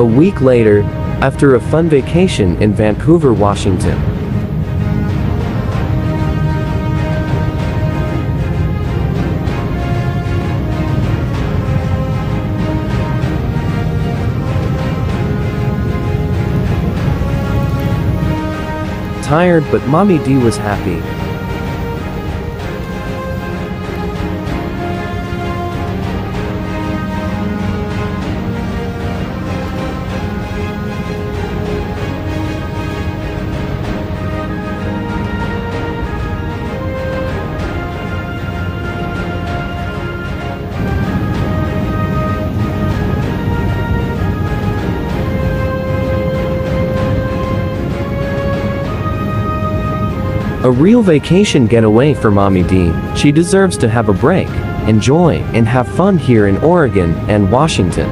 A week later, after a fun vacation in Vancouver, Washington. Tired but Mommy D was happy. A real vacation getaway for Mommy D. She deserves to have a break, enjoy, and have fun here in Oregon and Washington.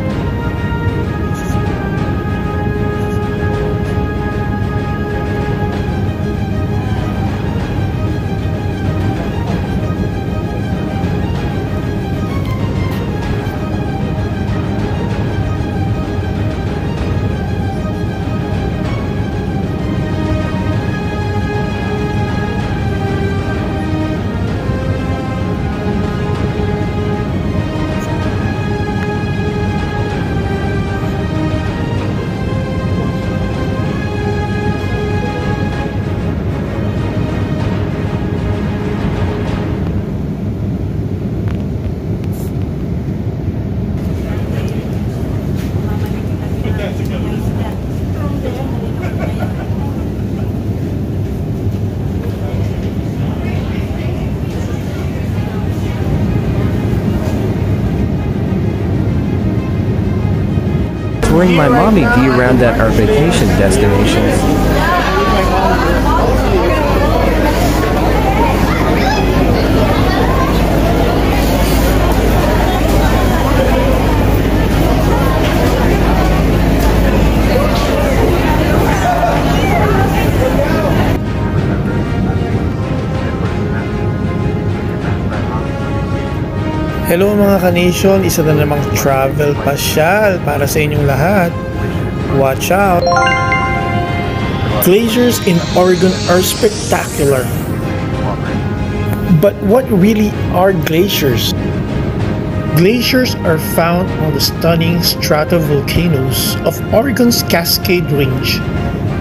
Touring my Mommy D around at our vacation destinations. Hello mga ka-nation, isa na namang travel pasyal para sa inyong lahat. Watch out! Glaciers in Oregon are spectacular. But what really are glaciers? Glaciers are found on the stunning stratovolcanoes of Oregon's Cascade Range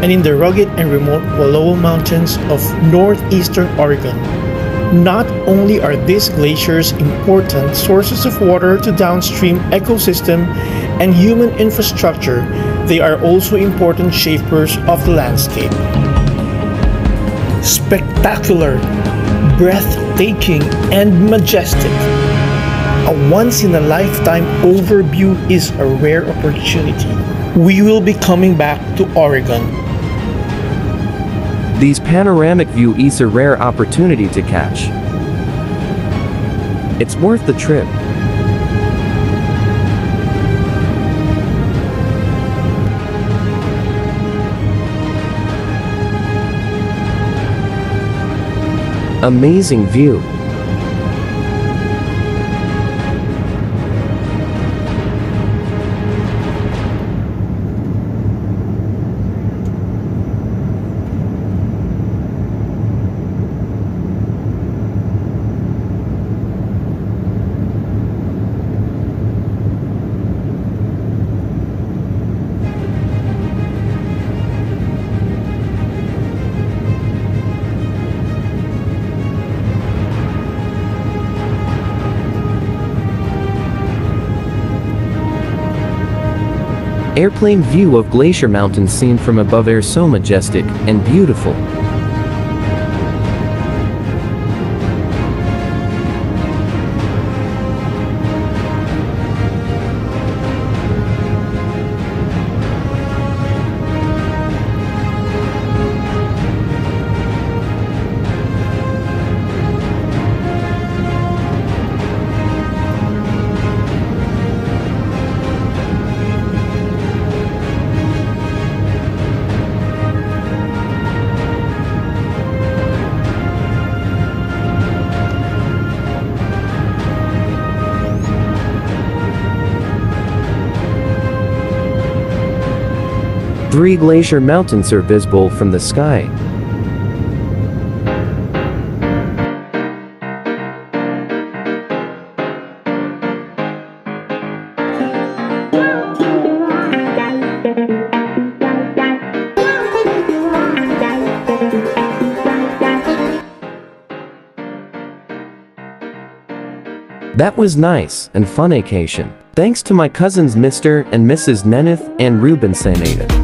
and in the rugged and remote Wallowa Mountains of northeastern Oregon. Not only are these glaciers important sources of water to downstream ecosystem and human infrastructure, they are also important shapers of the landscape. Spectacular, breathtaking, and majestic. A once in a lifetime overview is a rare opportunity. We will be coming back to Oregon These panoramic view is a rare opportunity to catch. It's worth the trip. Amazing view. Airplane view of Glacier Mountain seen from above air so majestic and beautiful. Three glacier mountains are visible from the sky. That was nice and fun vacation. Thanks to my cousins Mr. and Mrs. Neneth and Ruben Sanada.